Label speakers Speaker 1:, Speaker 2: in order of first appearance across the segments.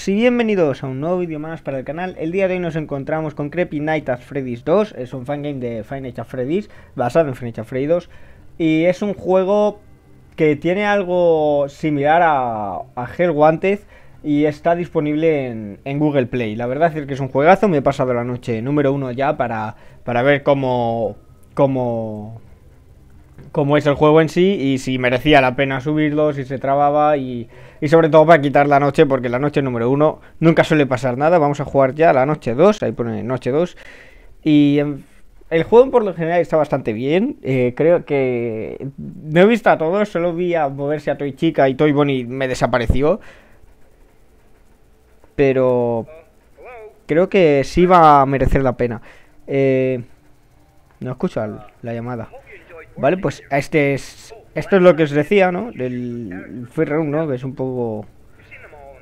Speaker 1: todos y bienvenidos a un nuevo vídeo más para el canal. El día de hoy nos encontramos con Creepy Night at Freddy's 2. Es un fangame de Five Nights at Freddy's, basado en Five Nights at Freddy's 2. Y es un juego que tiene algo similar a, a Hell Wanted y está disponible en, Google Play. La verdad es que es un juegazo, me he pasado la noche número uno ya para, para ver cómo, cómo, cómo es el juego en sí y si merecía la pena subirlo, si se trababa y, y sobre todo para quitar la noche, porque la noche número uno nunca suele pasar nada. Vamos a jugar ya la noche 2, ahí pone noche 2. Y em, el juego por lo general está bastante bien. Eh, creo que no he visto a todos, solo vi a moverse a Toy Chica y Toy Bonnie me desapareció. Pero creo que sí va a merecer la pena. Eh, no escucho la llamada. Vale, pues este es esto es lo que os decía, ¿no? Del Free Run, ¿no? Que es un poco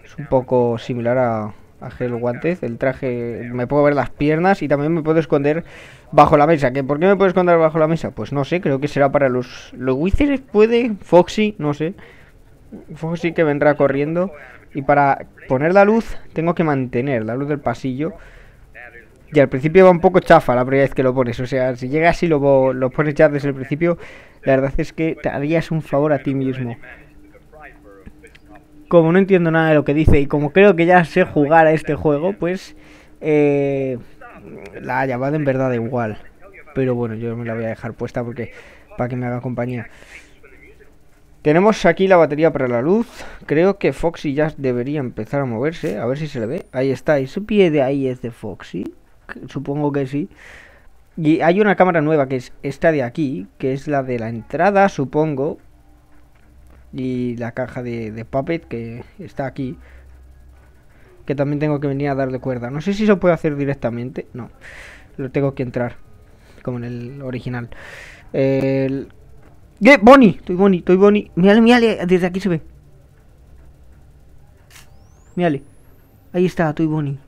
Speaker 1: es un poco similar a, a Hell Wanted. El traje me puedo ver las piernas y también me puedo esconder bajo la mesa. ¿Que ¿Por qué me puedo esconder bajo la mesa? Pues no sé, creo que será para los los Wizards puede, Foxy, no sé. Foxy que vendrá corriendo y para poner la luz tengo que mantener la luz del pasillo y al principio va un poco chafa la primera vez que lo pones. O sea, si llegas y lo, lo pones ya desde el principio, la verdad es que te harías un favor a ti mismo. Como no entiendo nada de lo que dice y como creo que ya sé jugar a este juego, pues eh, la llamada en verdad da igual. Pero bueno, yo me la voy a dejar puesta porque para que me haga compañía. Tenemos aquí la batería para la luz. Creo que Foxy ya debería empezar a moverse. A ver si se le ve. Ahí está. Ese pie de ahí es de Foxy supongo que sí. Y hay una cámara nueva que es esta de aquí, que es la de la entrada, supongo. Y la caja de, Puppet que está aquí. Que también tengo que venir a darle cuerda. No sé si se puede hacer directamente. No, lo tengo que entrar. Como en el original. El... ¡Eh! ¡Bonnie! Estoy Bonnie, estoy Bonnie. Mírale, mírale, desde aquí se ve. Mírale. Ahí está, estoy Bonnie.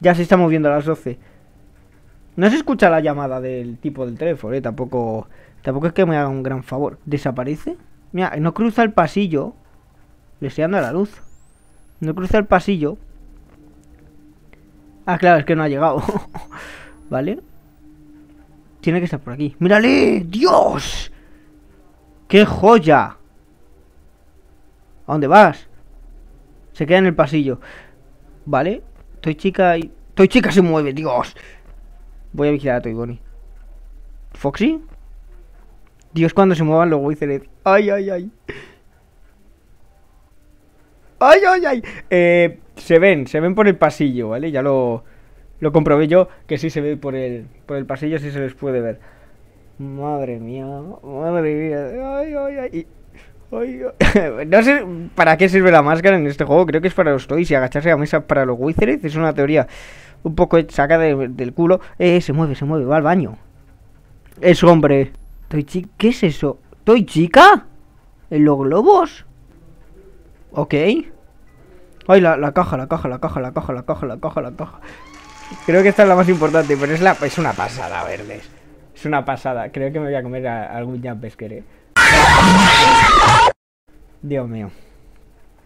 Speaker 1: Ya se está moviendo a las 12. No se escucha la llamada del tipo del teléfono, ¿eh? Tampoco, tampoco es que me haga un gran favor. ¿Desaparece? Mira, no cruza el pasillo. Le estoy dando la luz. No cruza el pasillo. Ah, claro, es que no ha llegado. ¿Vale? Tiene que estar por aquí. ¡Mírale! ¡Dios! ¡Qué joya! ¿A dónde vas? Se queda en el pasillo. ¿Vale? Estoy chica y... Estoy chica se mueve, Dios. Voy a vigilar a Toy Bonnie. ¿Foxy? Dios, cuando se muevan los Wizards. Ay, ay, ay. Ay, ay, ay. Eh, se ven, se ven por el pasillo, ¿vale? Ya lo, lo comprobé yo, que sí se ve por el, por el pasillo, sí se les puede ver. Madre mía, madre mía. Ay, ay, ay. no sé para qué sirve la máscara en este juego. Creo que es para los toys y agacharse a mesa para los Wizards. Es una teoría un poco saca del culo. Eh, se mueve, se mueve, va al baño. Es hombre. ¿Qué es eso? ¿Toy chica? ¿En los globos? Ok. Ay, la, caja, la caja, la caja, la caja, la caja, la caja, la caja. Creo que esta es la más importante, pero es la una pasada, verdes. Es una pasada. Creo que me voy a comer algún jump eh. Dios mío.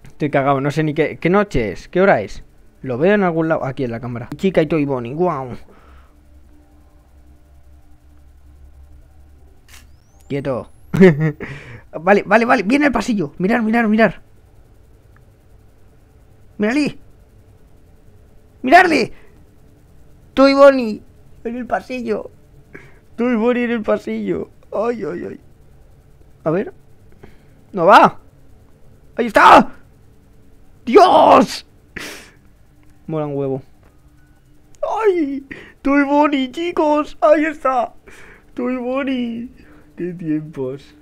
Speaker 1: Estoy cagado, no sé ni qué. ¿Qué noche es? ¿Qué hora es? Lo veo en algún lado. Aquí en la cámara. Chica y Toy Bonnie. Wow. Quieto. vale, vale, vale. Viene el pasillo. Mirar, mirar, mirar. Mirarle. Mirarle. Toy Bonnie. En el pasillo. Toy Bonnie en el pasillo. Ay, ay, ay. A ver. No va. Ahí está. Dios. Mola un huevo. ¡Ay! ¡Toy Bonnie, chicos! ¡Ahí está! ¡Toy Bonnie! ¡Qué tiempos!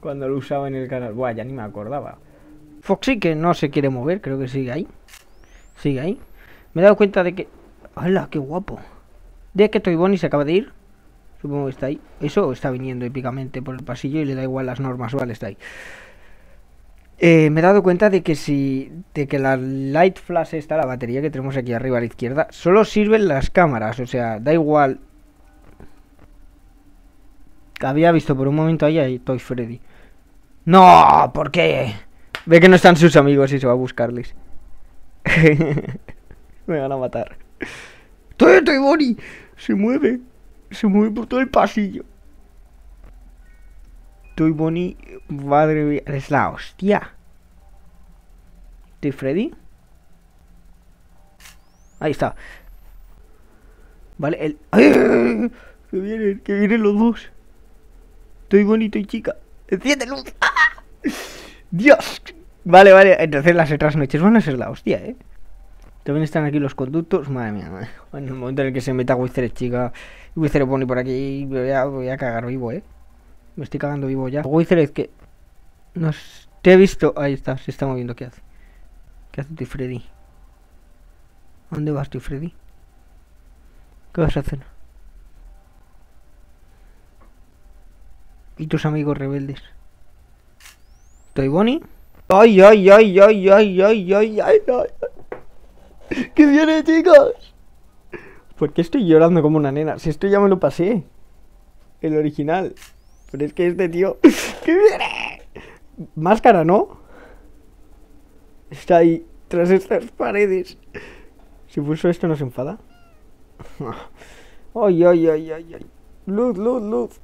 Speaker 1: Cuando lo usaba en el canal. Buah, ya ni me acordaba. Foxy que no se quiere mover, creo que sigue ahí. Sigue ahí. Me he dado cuenta de que... ¡Hala, qué guapo! De que Toy Bonnie se acaba de ir. Supongo que está ahí. Eso está viniendo épicamente por el pasillo y le da igual las normas. Vale, está ahí. Eh, me he dado cuenta de que si de que la light flash esta, la batería que tenemos aquí arriba a la izquierda, solo sirven las cámaras, o sea, da igual. Había visto por un momento ahí a Toy Freddy. No, ¿por qué? Ve que no están sus amigos y se va a buscarles. Me van a matar. Toy, Toy Bonnie. Se mueve. Se mueve por todo el pasillo. Toy Bonnie. Madre mía. Es la hostia. ¿Toy Freddy? Ahí está. Vale, el. ¡Ay! Que vienen, que vienen los dos. Estoy bonito y chica. ¡Enciende luz! ¡Ah! ¡Dios! Vale, vale. Entonces las otras noches van a ser la hostia, ¿eh? También están aquí los conductos. Madre mía, madre. En el momento en el que se meta Wizard chica Wizard Bonnie por aquí, voy a cagar vivo, ¿eh? Me estoy cagando vivo ya. Wizard es que... No sé, Te he visto. Ahí está, se está moviendo. ¿Qué hace? ¿Qué hace tu Freddy? ¿A dónde vas tú, Freddy? ¿Qué vas a hacer? ¿Y tus amigos rebeldes? ¿Estoy Bonnie? ¡Ay, ay, ay, ay, ay, ay, ay, ay, ay! ¡Que viene, chicos! ¿Por qué estoy llorando como una nena? Si esto ya me lo pasé. El original. Pero es que este tío... Máscara, ¿no? Está ahí, tras estas paredes. Si puso esto, ¿no se enfada? ay, ay, ay, ay, ay. Luz, luz, luz.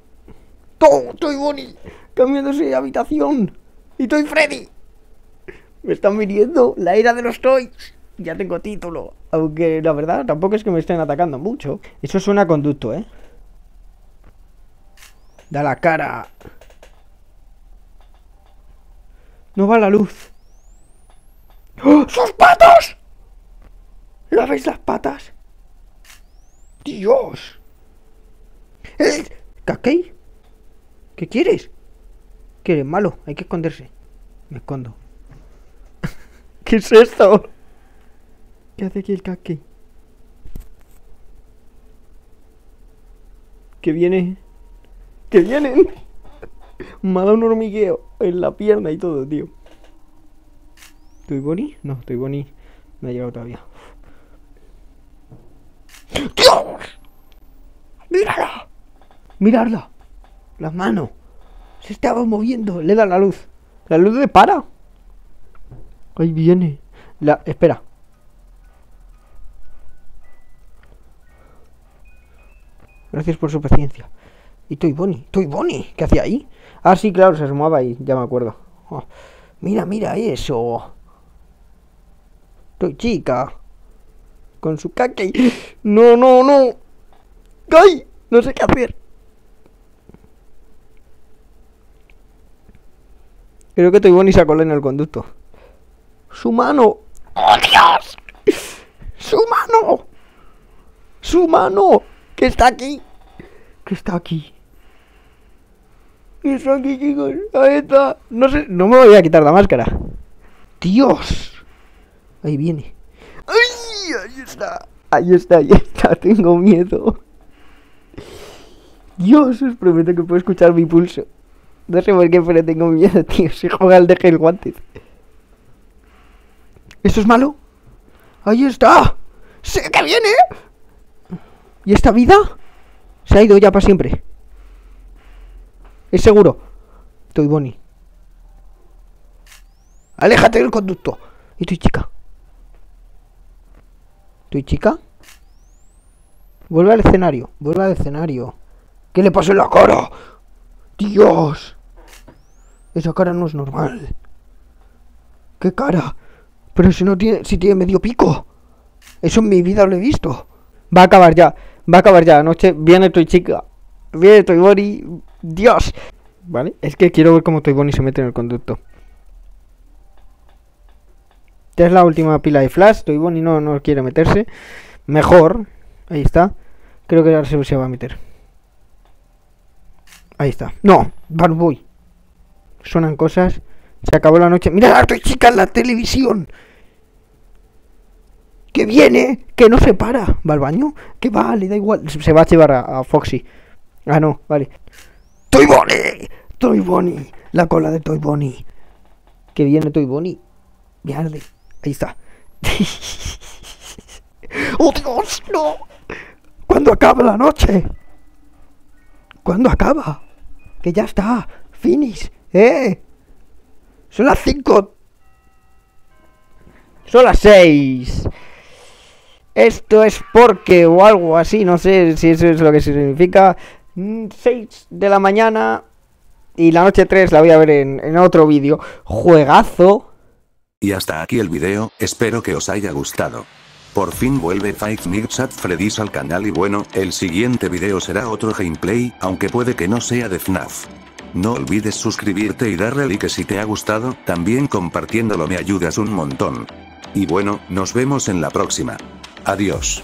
Speaker 1: ¡Todo! ¡Estoy Bonnie! Cambiándose de habitación. ¡Y estoy Freddy! Me están viniendo la era de los toys. Ya tengo título. Aunque la verdad tampoco es que me estén atacando mucho. Eso suena a conducto, ¿eh? Da la cara. No va la luz. ¡Oh! ¡Sus patas! ¿La veis las patas? ¡Dios! ¡Eh! ¿Kakei? ¿Qué quieres? ¿Qué eres malo? Hay que esconderse. Me escondo. ¿Qué es esto? ¿Qué hace aquí el Kakei? ¿Qué viene? ¿Qué vienen? Me ha dado un hormigueo en la pierna y todo, tío. ¿Estoy Bonnie? No, estoy Bonnie. Me ha llegado todavía. ¡Dios! ¡Mírala! ¡Miradla! Las manos. Se estaba moviendo. Le da la luz. La luz le para. Ahí viene. La. Espera. Gracias por su paciencia. Y Toy Bonnie. Toy Bonnie. ¿Qué hacía ahí? Ah, sí, claro, se asomaba ahí. Ya me acuerdo. Oh, mira, mira eso. Toy chica. Con su caque. No, no, no. ¡Ay! No sé qué hacer. Creo que Toy Bonnie se colado en el conducto. ¡Su mano! ¡Oh, Dios! ¡Su mano! ¡Su mano! ¡Que está aquí! ¡Que está aquí! ¡Que está aquí, chicos! ¡Ahí está! No sé, no me voy a quitar la máscara. ¡Dios! Ahí viene. ¡Ay! Ahí está. Ahí está, ahí está. Tengo miedo. Dios, os prometo que puedo escuchar mi pulso. No sé por qué, pero tengo miedo, tío. Si juega al deje el guante. ¿Esto es malo? ¡Ahí está! ¡Sé que viene! ¿Y esta vida? Se ha ido ya para siempre. Es seguro. Estoy Bonnie. Aléjate del conducto. Y tu chica. ¿Tu chica? Vuelve al escenario. Vuelve al escenario. ¿Qué le pasó en la cara? Dios. Esa cara no es normal. ¿Qué cara? Pero si no tiene, si tiene medio pico. Eso en mi vida lo he visto. Va a acabar ya. Va a acabar ya. Anoche viene tu chica. Viene Toy Bonnie. Dios. Vale. Es que quiero ver cómo Toy Bonnie se mete en el conducto. Esta es la última pila de flash. Toy Bonnie no, no quiere meterse. Mejor. Ahí está. Creo que ahora se, se va a meter. Ahí está. No, Bad Boy. Suenan cosas. Se acabó la noche. Mira, estoy chica en la televisión. Que viene, que no se para. ¿Va al baño? Que va, le da igual. Se va a llevar a, a Foxy. Ah, no, vale. Toy Bonnie. Toy Bonnie. La cola de Toy Bonnie. Que viene Toy Bonnie. Mierda. Ahí está. ¡Oh, Dios! ¡No! ¿Cuándo acaba la noche? ¿Cuándo acaba? Que ya está. Finish. ¡Eh! Son las 5. Son las 6. Esto es porque o algo así, no sé si eso es lo que significa. 6 mm, de la mañana y la noche 3 la voy a ver en, otro vídeo. Juegazo.
Speaker 2: Y hasta aquí el vídeo, espero que os haya gustado. Por fin vuelve Five Nights at Freddy's al canal y bueno, el siguiente video será otro gameplay, aunque puede que no sea de FNAF. No olvides suscribirte y darle like si te ha gustado, también compartiéndolo me ayudas un montón. Y bueno, nos vemos en la próxima. Adiós.